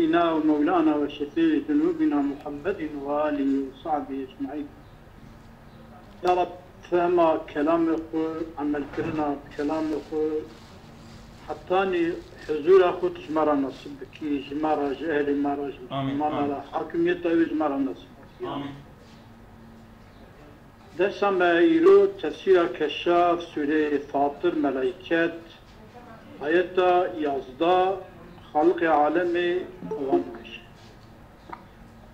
سيدنا ومولانا وشفيع ذنوبنا محمد وآله وصحبه أجمعين يا رب فهم كلام خو عمل كرنا كلام خو حطاني حضور أخو تجمرة نصيب كي جمرة جهل مرة آمين. جمرة آمين. حاكمية جمرة نصيب آمين دسم إيرو تفسير كشاف سورة فاطر ملائكات آيات يزدا خلق عالم وانكش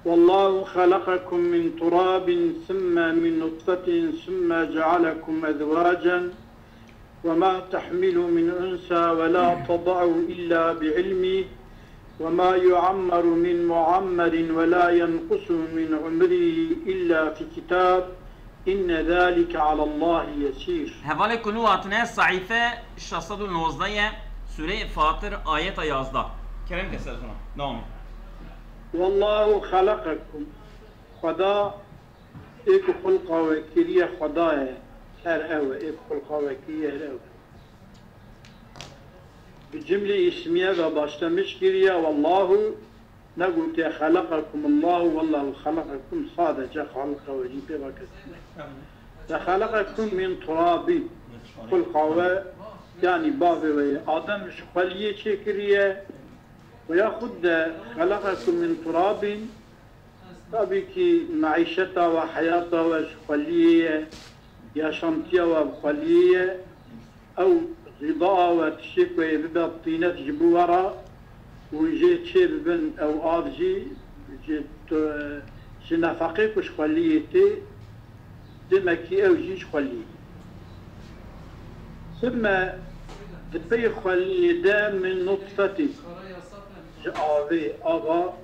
والله خلقكم من تراب ثم من نطفة ثم جعلكم أزواجا وما تحمل من أنثى ولا تضع إلا بعلمه وما يعمر من معمر ولا ينقص من عمره إلا في كتاب. إن ذلك على الله يسير. حوالي كنو هاتنه صحيفه 619 سوره فاطر آية 11 كريم كسر خنا نعم والله خلقكم خدا ایک خلقا و کریه خداه هر اوه ایک خلقا و کریه هر اوه بجمله اسمیه و باشتمش کریه والله نقول خلقكم الله والله خلقكم صادق خلق وجي بغكت خلقكم من تراب خلقا و yani babı ve يعني بابي وي آدم شقليه شكرية وياخد خلقكم من تراب طبيك معيشتها وحياتها وشقليه يا شانتيا وقليه أو غضاء وتشيك ويبدا الطينة جبو ورا ويجي تشيب بن أو أبجي جيت جنافقيك وشخليتي دمكي أو جيش خليتي ثم دبي خليدا من نطفة جاوي آغا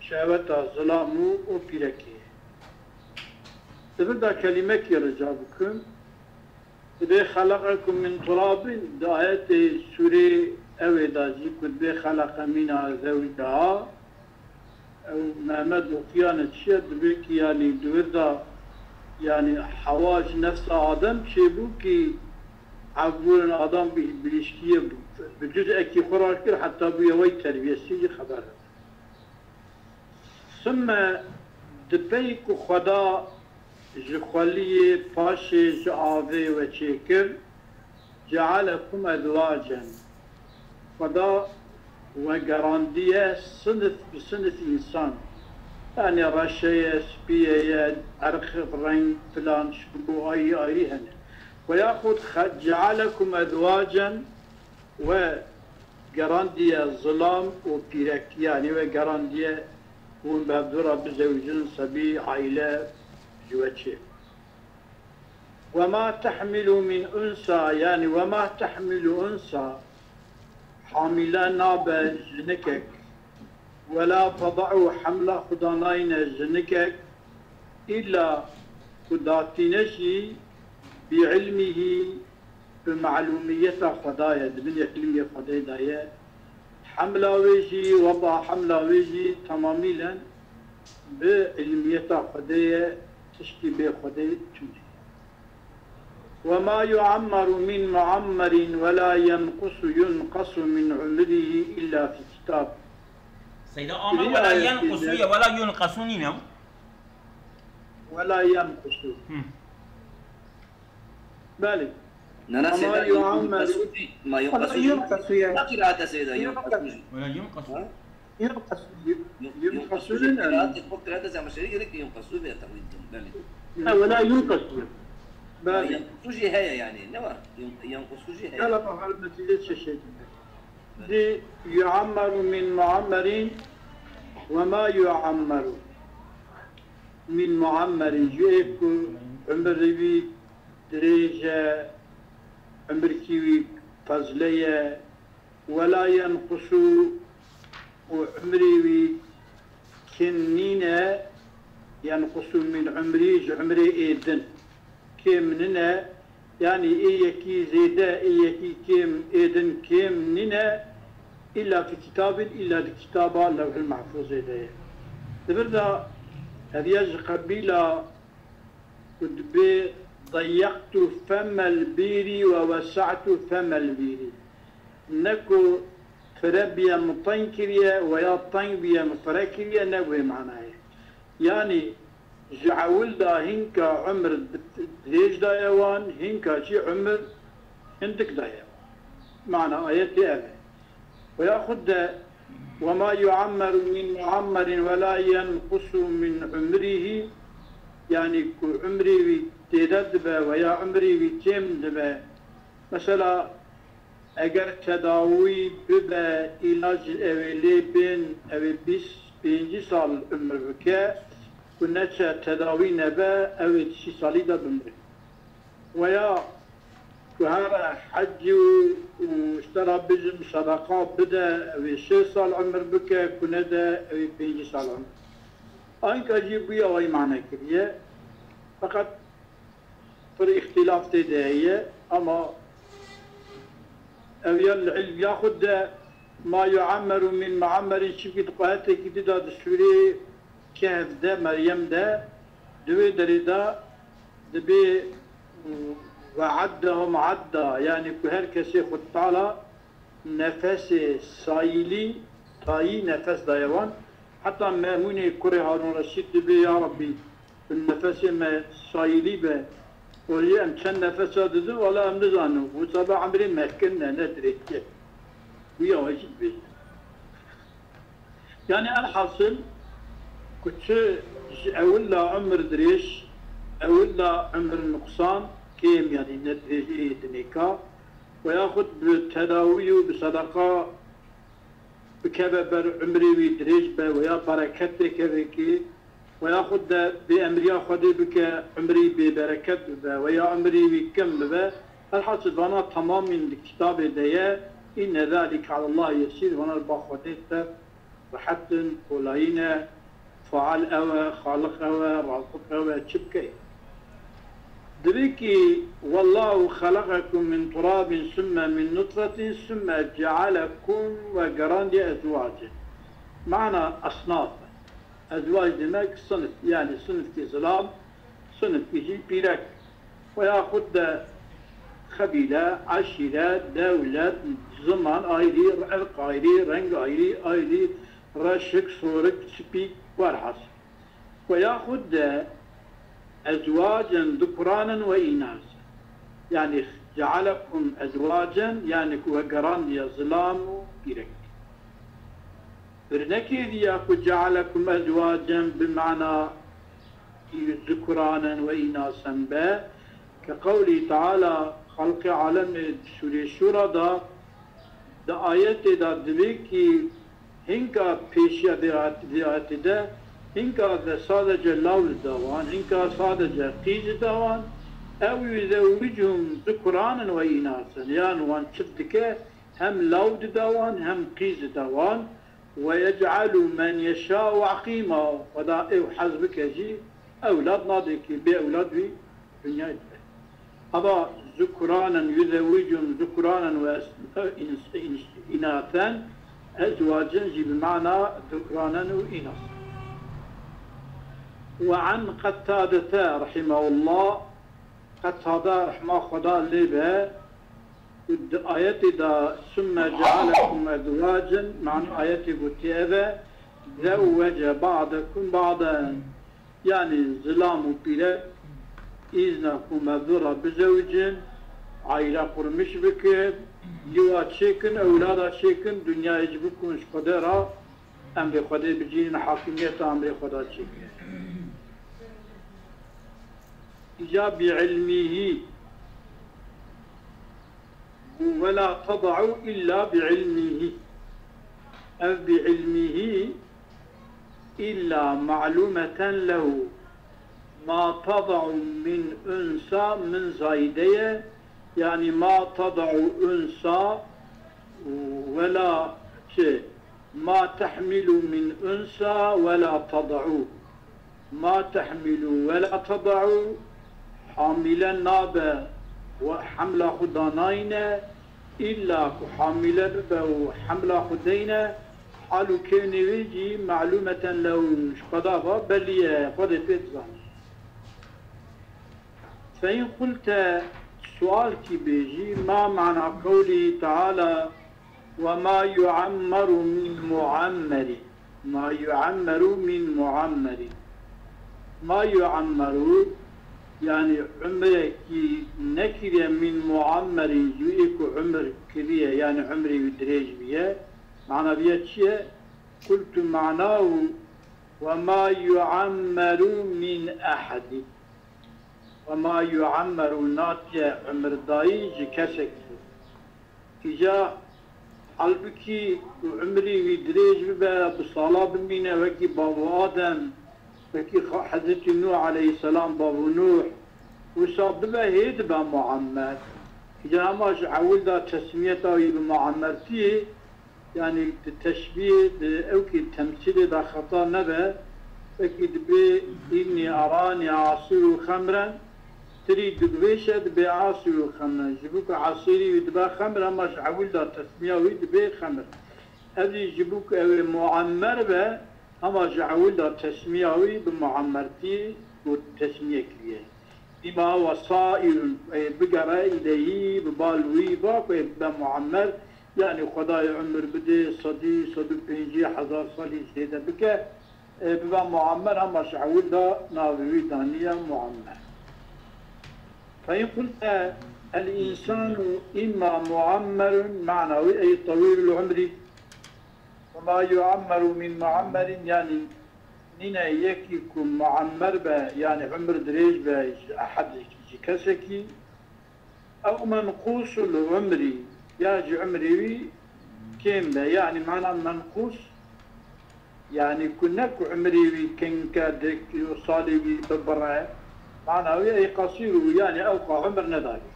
شهوتا ظلامو و بيركي تبدا كلمة كي بكم. إذا خلقكم من تراب دعاية سورة أوي دازي كنت بي خلق من زوجها. أو محمد وقيانة شيء بك يعني دودا yani havac nefs adam şey bu عبور آدم بیشکیه به جز اکی خورار کرد حتی بوی اوی تربیستی جی خبر. سم دپی که خدا جخولی پاش جعاوه و چیکر جعلكم ادواجا خدا و گراندیه سنف بسنف انسان. یعنی رشه سپیه عرق رنگ فلان شبو آیی آیی هنه. ويأخذ خ- جعلكم أزواجا وقراندية ظلام وبيرك. يعني وقراندية ومبذورة بزوج صبي عائلة جوتشي وما تحمل من أنثى يعني وما تحمل أنثى. حاملة نابة جنكك. ولا تضع حمل خدانين جنكك. إلا خداتينشي بعلمه بمعلومية خدايا دبن يكلمي خدايا دايا. حملة ويجي وضع حملة ويجي تماميلا بعلمية خدايا تشكي بخدايا تمشي وما يعمر من معمر ولا ينقص ينقص من عمره إلا في كتاب. سيدة آمن ولا ينقصوا ولا نعم؟ ولا ينقص. بالي نانا سيدا ينقص ما ولا ينقص ينقص لا قراءة سيدا ينقص ولا؟ ينقص ينقص ينقص قراءة تقول قراءة زي ما شريك لك ينقص بها تقويد بالي لا ولا ينقص ينقص هي يعني ينقص جي لا لا ما نتيجة شيء دي يعمر من معمر وما يعمر من معمر جيك عمر بي دريجة كيوي فضلية ولا وعمري بي كنينة ينقص من عمري عمري إيدن. كمننا يعني إيكي زيدا إيكي كيم إيدن كيم ننا إلا في كتاب إلا كتاب اللوح المحفوظ إليه. تبردا هذه قبيلة ودبي ضيقت فم البير ووسعت فم البير. نكو فربيا مطين كريا ويا طين بيا مفرا كريا نبوي معناه يعني جعول دا هنكا عمر دريج دا يوان هنكا شي عمر هندك دا معنى آيات هذا ويأخذ وما يعمر من معمر ولا ينقص من عمره. يعني عمري تيدد ويا عمري تيم دبا مثلا اگر تداوی ببه علاج اولی بین أو بیس بینجی سال عمر بکه و نچه تداوی نبه أو سی سالی دا بمره و یا و هر حج و اشترا بجم صدقه بده أو سی سال عمر بکه کنه ده أو بینجی سال عمر آن که جی بویا وی معنی کریه فقط پر اختلاف هیه اما أو العلم ياخذ ما يعمر من معمر شبكة قهاتي كده دا دستوري كهف ده مريم ده دوي دريدا دبي وعدهم عدا يعني كهر كسي خد تعالى نفس سايلي تاي نفس دايوان حتى ماموني كوري هارون رشيد دبي يا ربي النفس ما سايلي به ولي أم كان نفس ددو ولا أم نزانو وصبا عمري ما كنا ندري كيف ويا واجب بيه يعني الحاصل كنت أولا عمر دريش أولا عمر النقصان كيم يعني ندري إيه دنيكا وياخذ بالتداوي وبصدقة بكبر عمري ويدريج ويا بركتك كذكي وياخذ بأمر ياخذ بك عمري ببركة ويا عمري بكم الحاصل وأنا تمام من الكتاب ديا. إن ذلك على الله يسير. وأنا الباخوتيت وحتى ولاينا فعل أوا خالق أوا رازق أوا تشبكي دبيكي والله خلقكم من تراب ثم من نطفة ثم جعلكم وقراندي أزواجا. معنى أصناف. أزواج demek sınıf yani sınıf ki ظلام sınıf kişi birek ويأخذ خبيلة عشيرة دولة زمان ayrı, ırk ayrı, renk ayrı, ayrı, رشك صورك سبيك والحص ويأخذ أزواجا ذكرانا وإناثا يعني جعلكم أزواجا يعني كوهجران يا ظلام بيرك برنكي دياكو جعلكم أزواجا بمعنى ذكرانا وإناثا با كقوله تعالى خلق عالم سورة شورى دا دا آيات دا دبيكي هنكا پیشیا دیات ده هنكا ده sadece لول دوان هنكا sadece قيز دوان أو يزوجهم ذكرانا وإناثا يعني وان شفتك هم لود دوان هم قيز دوان ويجعل من يشاء عقيما. ودا أو حزبك جي أولاد نادك باولاد في دنيا هذا ذكرانا يزوجهم ذكرانا وإناثا أزواجا جي بمعنى ذكرانا وإناثا وعن قتادة رحمه الله قتادة رحمه خدا لبه ayeti da sümme cealekum edvacen man ayeti gutiye ve zevvece ba'dekum ba'den. Yani zılamu bile iznekum evvira bizevcin aile kurmuş bükü yuva çekin evlada çekin dünya icbi kunuş kadera emri kadir bicinin hakimiyeti emri kadar çekin. Ya bi ilmihi ولا تضع إلا بعلمه. أو بعلمه إلا معلومة له. ما تضع من أنثى من زايدية يعني ما تضع أنثى ولا شيء. ما تحمل من أنثى ولا تضع. ما تحمل ولا تضع حاملا نابا وحملة خداناينا إلا حاملة ببا وحملة خدينا حالو كيني ويجي معلومة لو شقضافة بل قد بيتزان فإن قلت سؤال كي بيجي ما معنى قوله تعالى؟ وما يعمر من معمر. ما يعمر من معمر. ما يعمر يعني عمرك نكرة من معمر يؤيك عمر كبير يعني عمري يدريج بيه معنى بيه قلت معناه وما يعمر من أحد وما يعمر ناتيا عمر دايج كسك تجاه halbuki عمري ويدريج ببا بصلاة بمينة وكي بابو آدم وكي حضرت نوح عليه السلام بابو نوح وصاب ببا هيد با معمر إذا ما عول دا تسميته فيه يعني التشبيه أو كي التمثيل دا خطا نبا أكيد بي إني أراني عصير خمرا تريد دبيشد بعصير خمرا جبوك عصيري ودبا خمرا مش عول دا تسمية ودبي خمر أبي جبوك معمر با أما جعول تسمية بمعمرتي والتسمية كليه بما صائر بقرا إليه ببالوي باك بمعمر يعني خدای عمر بده صدی صد و پنجی هزار سالی زیده بکه ببا معمر هم شعول دا ناوی دانية معمر فإن قلت الإنسان إما معمر معنوي أي طويل العمر وما يعمر من معمر يعني نينا يكيكم معمر با يعني عمر دريج با أحد كسكي أو منقوص العمر ياجي عمري كم يعني معنى منقوص يعني كنك عمري كن كادك صالي ببرا معنى أي قصير يعني أوقع عمر نداري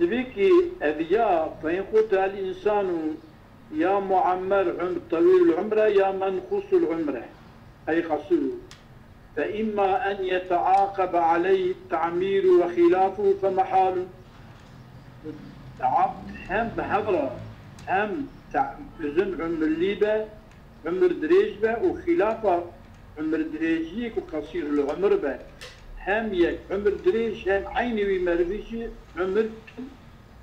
ذبيكي أبياء فإن قلت الإنسان يا معمر عمر طويل العمر يا منقوص العمر. أي قصير. فإما أن يتعاقب عليه التعمير وخلافه فمحال. عبد هم بهبرة هم بزن عمر ليبة عمر دريجبة وخلافة عمر دريجيك وقصير العمر بة. هم يك عمر دريج هم عيني ومرفيش عمر.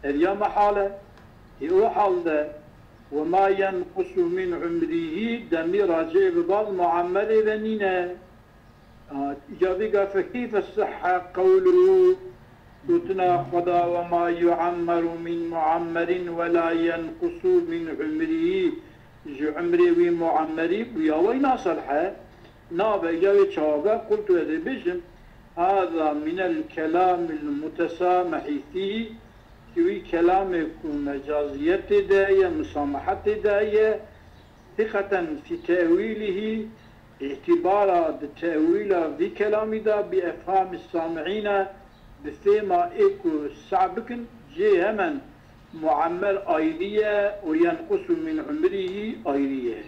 هذه محالة؟ هو حال ده. وما ينقص من عمره دمي راجع ببعض معمر بنينا آه إجابة فكيف الصحة قوله؟ تتنا قضى وما يعمر من معمر ولا ينقص من عمره. عمري ومعمري ويا وين صلحة نابا يا شابا قلت هذا بجم هذا من الكلام المتسامح فيه. كوي كلام مجازية داية مسامحة داية ثقة في تأويله اعتبارا بالتأويل في كلام دا بأفهام السامعين بثيما إيكو سعبكن جي همن معمر أيدية وينقص من عمره أيدية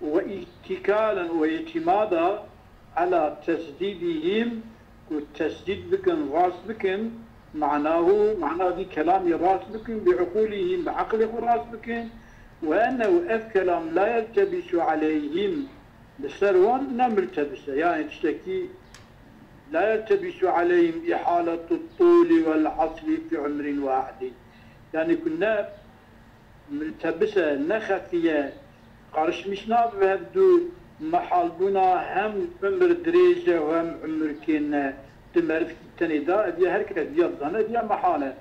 واتكالا واعتمادا على تسديدهم والتسديد بكن راس بكن معناه معناه دي كلام راس بكن بعقولهم بعقله راس بكن. وأنه أف كلام لا يلتبس عليهم. بسروان نملتبسه يعني تشتكي لا يلتبس عليهم إحالة الطول والعصر في عمر واحد. يعني كنا ملتبسة نخفية. قرش مش نابهدو محل بنا هم عمر دريجة وهم عمر كنا. تمرف تاني دا هركة دي الظنة دي محالة.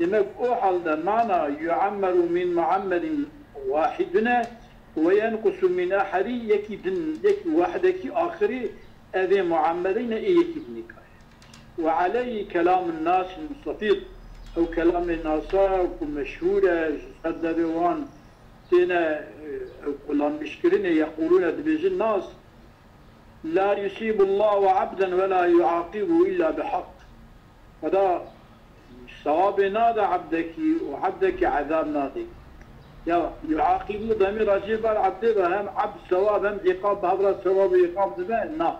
يمك اوحل دا معنى يعمر من معمر واحدنا وينقص من احد يكي دن يكي واحد يكي اخري اذي معمرين يكي دنكاية وعليه كلام الناس المستفيض أو كلام الناس مشهورة صدروان تينا كلان مشكلين يقولون دبيج الناس لا يصيب الله عبدا ولا يعاقبه إلا بحق. هذا ثواب نادى عبدك وعبدك عذاب نادي يا يعاقب ضمير عجيب العبد هم عبد ثواب هم عقاب هذا ثواب عقاب نا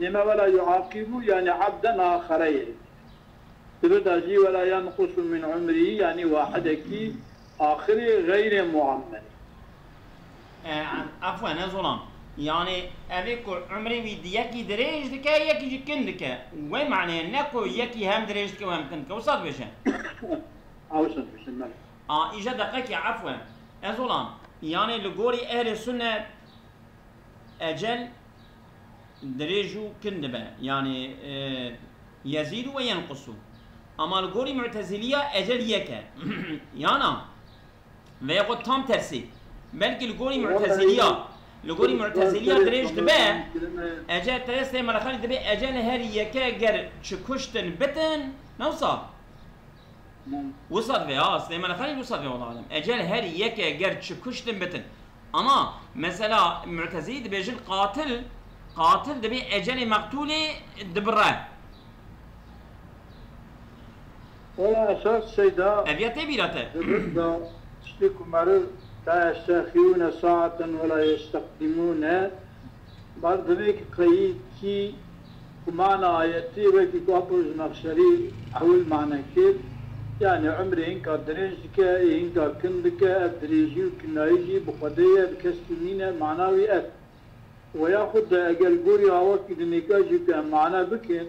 لما ولا يعاقب يعني عبدا آخرين. تبدا ولا ينقص من عمره يعني واحدك آخری غیر معمر عفوا أنا ظلام يعني افيك عمري ويد يكي دريج دكا يكي جكن دكا وين معنى نكو يكي هم دريج دكا وهم كن كوصل بشن اوصل بشن آه ايجا دقيقة عفوا. ازولان يعني لغوري أهل السنة أجل دريجو كندبه يعني آه يزيد وينقص اما لغوري معتزلية أجل يكا يانا ويقول تام ترسي بلکه لگوری معتزلیا لگوری معتزلیا دريج دبه أجا ترسي مرخاني دبه أجا هر يكا گر چكشتن بتن نوصا وصل في آه سليمان خليل وصل في والله أعلم. أجل هر يكا گر چكشتن بتن. أما مثلا معتزلي دبيجل قاتل قاتل دبي أجل مقتولي دبره. ولا أساس سيدا. ابيات بيراته بالرضا تشتكوا لا يستخيون ساعة ولا يستقدمون. بعد ذلك قيد كي معنى آياتي وكي قابل نقشري أول معنى كيف يعني عمري إنكا دريجك إنكا كندك أدريجي وكنايجي بخدية بكستمينة معناوي أت. وياخد أقل قوري هواكي دنيكاجي كان معنى بكين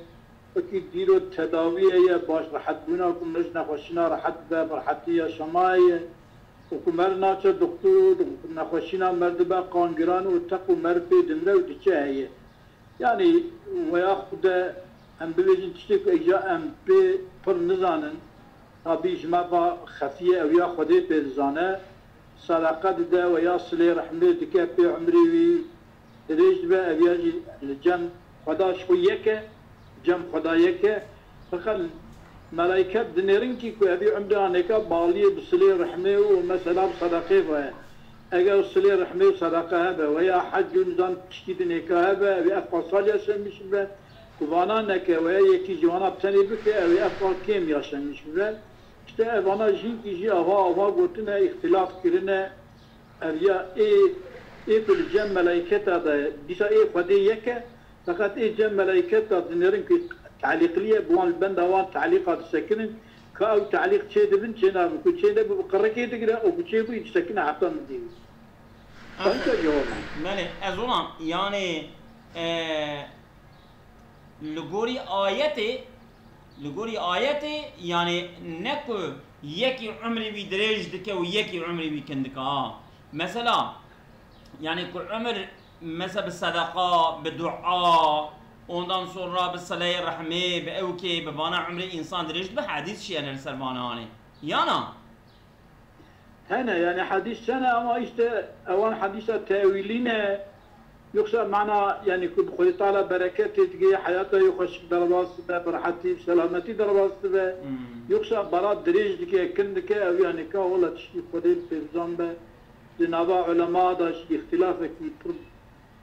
وكي ديرو التداوية يا باش رحت بنا وكم نجنا خوشنا رحت باب رحتية شماية حکومت ناچه دکتور نخوشینا مرد با قانگران و تق و مرد بیدن رو دیچه هیه یعنی ویا خود ام بیویجن تشتیک ایجا ام بی پر نزانن تابی جمع با خفیه او یا خودی پیرزانه صداقت ده و یا صلی رحمه دکه پی عمری وی درش به او یا جن خداش خو یکه جم خدا یکه فقط ملائكة دنيرين كي كو أبي عمدها نكا بالية بسلي رحمه ومثلا بصدقه فيها أجا بسلي رحمه وصدقه هبا ويا حج نظام تشكي دنيكا هبا أبي أفقال صال يسميش بها كوانا نكا ويا يكي جوانا بتاني بك أبي أفقال كيم يسميش بها işte evana jin ki ji ava ava gotine ihtilaf kirine evya e e bil cem melaiketa da disa e fadi yeke fakat e cem ki تعليق لي بوان البند اوان تعليقات سكنن كاو تعليق شيء دبن شيء نعم كل شيء دب بقركي تقرا أو كل شيء يسكن حتى ندي فانت جواب مالی از اونم یعنی آه، لگوری آیتی لگوری آیتی یعنی نکو یکی عمری بی دریج دکه و یکی عمری بی کندکه آه. مثلا yani ku ondan sonra bir salayı rahmi, bir evki, bir bana ömrü insan direct bir hadis yani servanani. Yana. هنا يعني حديث سنة أما إيش أوان حديث تأويلنا يخشى معنا يعني كل خوي تعالى بركات تجي حياته يخش درباس برحتي بسلامتي درباس يخشى براد دريج دكي كن دكي أو يعني كا ولا تشي خدي في الزنبة لنبا علماء دا شي اختلاف كي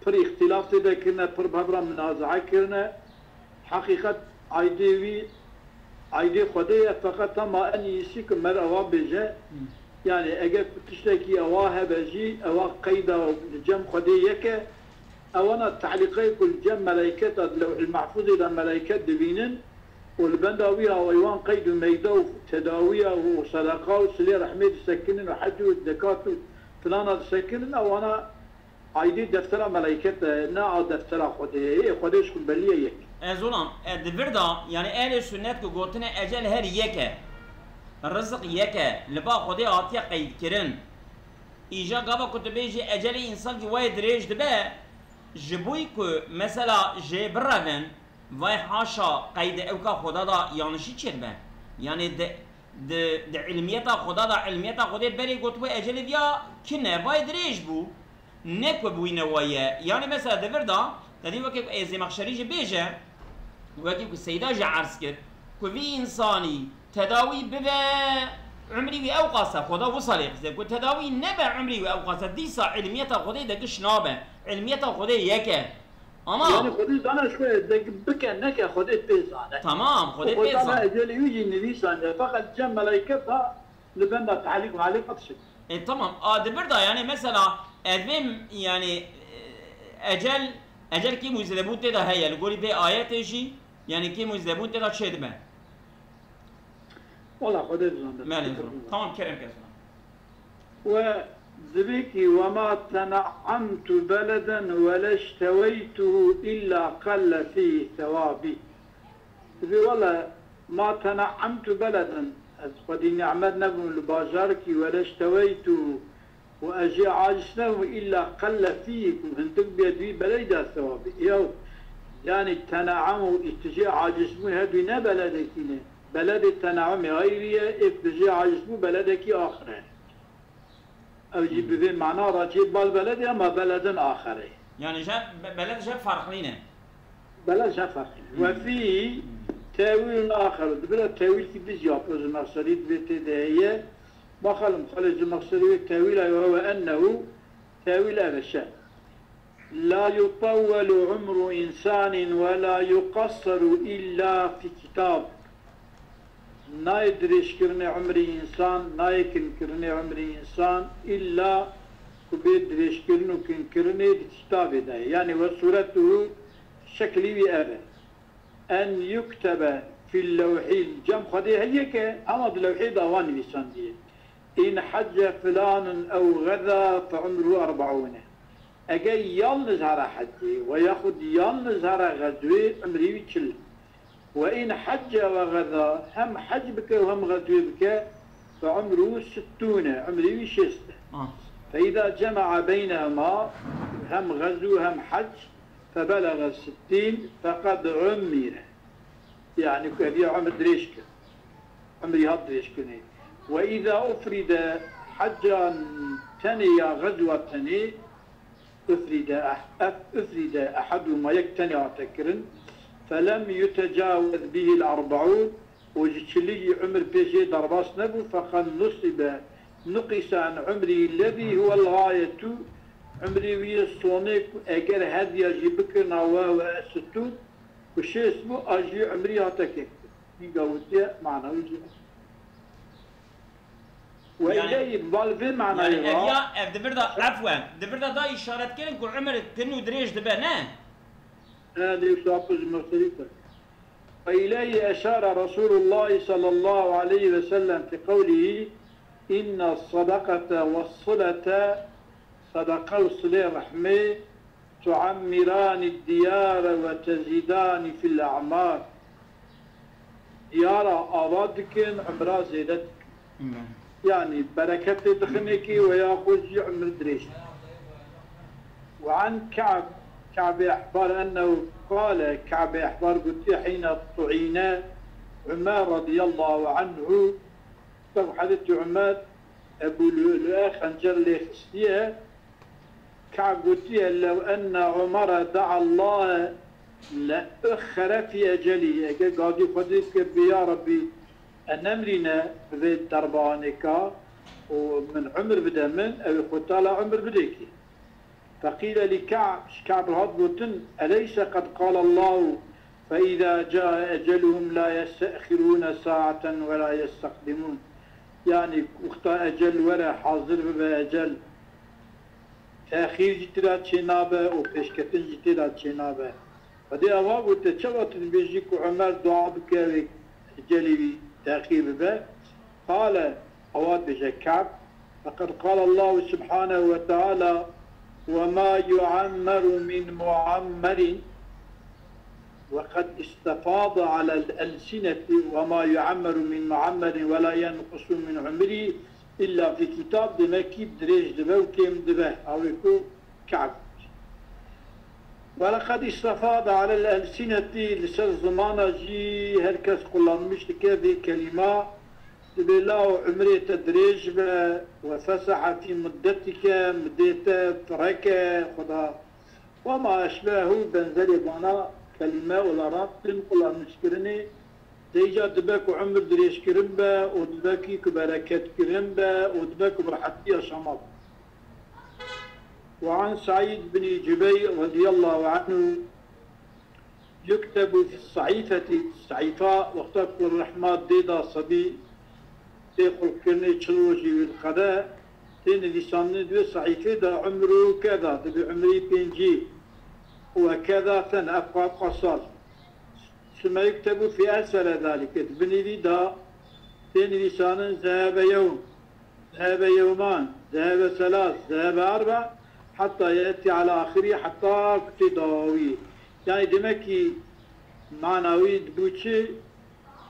پر اختلاف تدا كنا پر بابرا منازعة كرنا حقيقة عيدي عيدي خدي فقط ما أن يسيك مر أوا بجا يعني اگر تشتكي اواها بجي اوا قيدا الجم خديك اوانا تعليقي كل جم ملائكة اللوح المحفوظ إلى ملائكة دبينن والبنداوية ويوان قيد ميدا وتداوية وصدقاء وسلي رحمة سكنن وحج والدكات فلانا سكنن اوانا ايدي دفتر ملائكه نه دفتر خدای خدایش کوم بلی یک از اونم اد وردا یعنی أهل سنت کو گوتنه أجل هر یکه رزق یکه لبا خدای آتی قید کرن ایجا گاوا کتو بیجی أجل انسان کی وای دریج دبه جبوی کو مثلا جبرن وای حاشا قید أو خدا دا یانشی چرمه یعنی د د علمیت خدا دا علمیت خدای بری گوتو أجل بیا کنه وای دریج بو waye yani mesela devir da tedî wekî ê zêmexşerî jî bêje وكيف السيدة جا عرس كر كوفي إنساني تداوي ببا عمري وأوقاسه خدا وصل يخزب كو تداوي نبا عمري وأوقاسه ديسا علميتا خدا دقش نابا علميتا خدا يكا أما يعني خدي زانا شوية دق بكا نكا خدي بيزانة تمام وقلت أنا بيزا أجل يجي نبيسان فقط جم ملائكتها لبندا تعليق عليه قطشك e, tamam adı bir da yani mesela edvim yani e, ecel ecel ki muzdebut da heye gori be ayet eji yani ki muzdebut da çedme والله خدي زانا مالي tamam kerem kesme وذبيكي وما تنعمت بلدا ولا اشتويته إلا قل فيه ثوابي ذي والله ما تنعمت بلدا از خودی نعمت نبون لباجار کی ولا اشتويتو وأجي عاجزنا إلا قل فيكم هنتك بيدوي بليد الثواب؟ يو يعني التنعم اتجي عاجزمو هدوي بلدكينه بلد التنعم غيرية اتجي عاجزمو بلدك آخره. أو جي بفين معنى راجي بالبلد أما بلد آخره. يعني جاب بلد جاب فرق لينا بلد شفق وفي تاويل آخر بلا تاويل كي بزياب المقصري بيت دهية ما خلم خلج المقصري التاويل وهو أنه تأويل الشأن. لا يطول عمر إنسان ولا يقصر إلا في كتاب. نايدرش كرني عمري إنسان نايكن كرني عمري إنسان إلا كبيد درش كرنو كن كرني كتاب يعني وصورته شكلي بأبا أن يكتب في اللوح الجم خدي هيك أمد لوحي ضوان بسان دي إن حج فلان أو غدا فعمره أربعون. أجي يلنز على حجي وياخد يلنز على غزوي عمري بيتشل وإن حج وغدا هم حج بك وهم غزوي بك فعمره ستون عمري بشست آه. فإذا جمع بينهما هم غزو هم حج فبلغ الستين فقد عمر. يعني هذه عمر دريشك عمري هاد دريشكني. وإذا أفرد حجا تني غزوة تني أفرد أفرد أحدهما يكتني أعتكرن فلم يتجاوز به الأربعون وجتشلي عمر بيجي درباس نبو فقد نصب نقص عن عمري الذي هو الغاية. عمري ويا الصونيك أجر هدي أجي بكرنا وستو وشي اسمه أجي عمري هاتك يقولتي معنى وجه وإليه بالفين معنى يعني يغا هي دبردا عفوا. دبردا دا إشارة كرن كل عمر كنو دريش دبا نه؟ هذه يصاب المرسلين وإليه أشار رسول الله صلى الله عليه وسلم في قوله إن الصدقة والصلة صدقة وصلة رحمة تعمران الديار وتزيدان في الأعمار. ديار أرادك عمرها زيدتك يعني بركة دخنك ويأخذ عمر دريش وعن كعب كعب أحبار أنه قال كعب أحبار قلت حين طعينا عمار رضي الله عنه حدث عمار أبو لؤلؤة خنجر لي خستيها كعب قلت لو أن عمر دعا الله لأخر في أجله أجل قاضي خديك يا ربي. أنمرنا بذي دربانك ومن عمر بدا من أو قتال عمر بديكي. فقيل لكعب كعب هضبة أليس قد قال الله فإذا جاء أجلهم لا يستأخرون ساعة ولا يستقدمون. يعني وقت أجل ولا حاضر بأجل تأخير جتلا تشينابه وبشكتن جتلا تشينابه فدي أواب وتشوت بيجيك عمر بك أجلي تأخير به قال بجا كعب فقد قال الله سبحانه وتعالى وما يعمر من معمر. وقد استفاض على الألسنة وما يعمر من معمر ولا ينقص من عمره إلا في كتاب دمكي دريج وكيم دبه. أو يكون كعب. ولقد استفاض على الألسنة لسر زمان جي هركس قلنمش كذي كلمة بالله عمري تدريج وفسح في مدتك مديت ترك خدا. وما أشبهه بنزل بانا كلمة ولا رب تنقل مشكرني ديجا دبك عمر دريش كرمبا ودبكي كبركات كرمبا ودبك برحتي شمال وعن سعيد بن جبير رضي الله عنه يكتب في الصحيفة الصحيفة وقت الرحمة ديدا صبي تيقول كرني تشلوجي بالقضاء تين لسان دو صحيفة دا عمره كذا دبي عمري بينجي وكذا ثن أبقى قصر ثم يكتب في أسفل ذلك بني لي دا تين لسان ذهب يوم ذهب يومان ذهب ثلاث ذهب أربع. حتى يأتي على آخره حتى اقتضاوي يعني دمكي معنوي دبوتشي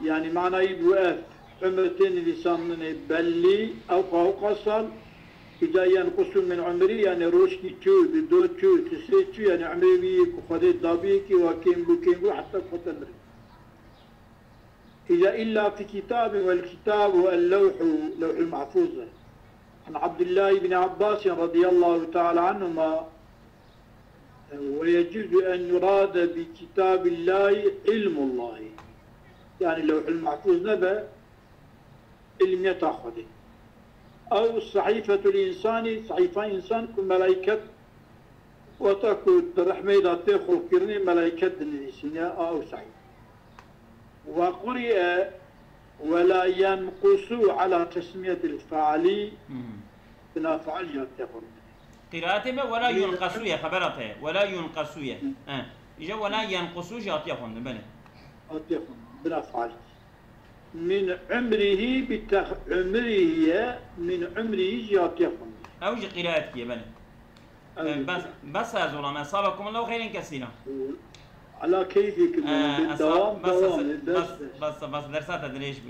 يعني معنوي بوقف عمرتين لسانن بلي أو فوق صل إذا ينقص من عمري يعني روشكي تشو بدو تشو تسي تشو يعني عمري بيك وخذي دابيك وكيم بو كيم بو حتى فتمر إذا إلا في كتاب والكتاب هو اللوح لوح المحفوظ عن عبد الله بن عباس رضي الله تعالى عنهما ويجوز أن يراد بكتاب الله علم الله. يعني لوح المحفوظ نبأ علم يتأخذه. أو صحيفة الإنسان صحيفة إنسان كملائكة وتكون رحمة إذا تأخذ كرني ملائكة الإنسان أو صحيفة. وقرئ ولا ينقص على تسمية الفعل بنا فعل يتأخذ قراءته به ولا ينقصوية خبرته ولا ينقصوية آه. إجا ولا ينقصو جاتي أخوان بله أتأخذ بنا فعل من عمره بتخ... عمره من عمره يتأخذ أو جي قراءتك يا بله آه، بس بس يا زلمة أصابكم الله خير كثيرا على كيفك آه، بالدوام بس دوام بس بس بس درسات تدريش بي.